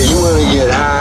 You wanna get high,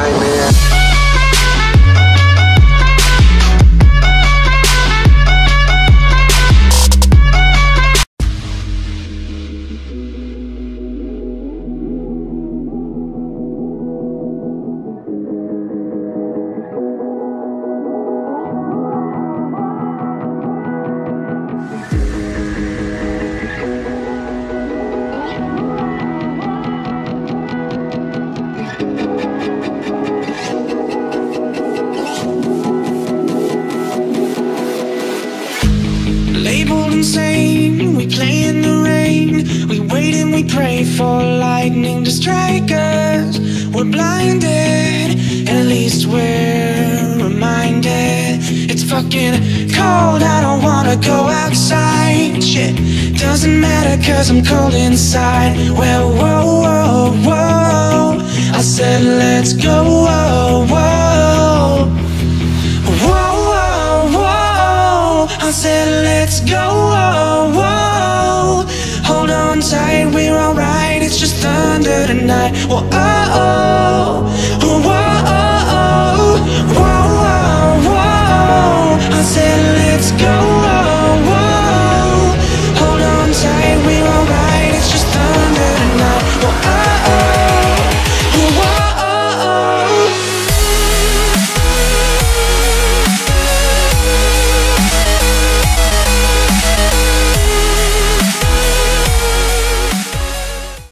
insane, we play in the rain. We wait and we pray for lightning to strike us. We're blinded, at least we're reminded. It's fucking cold, I don't wanna go outside. Shit, doesn't matter cause I'm cold inside. Well, whoa, whoa, whoa. I said, let's go, whoa, whoa. Said, let's go. Whoa, whoa. Hold on tight, we're alright. It's just thunder tonight. Whoa, oh, oh.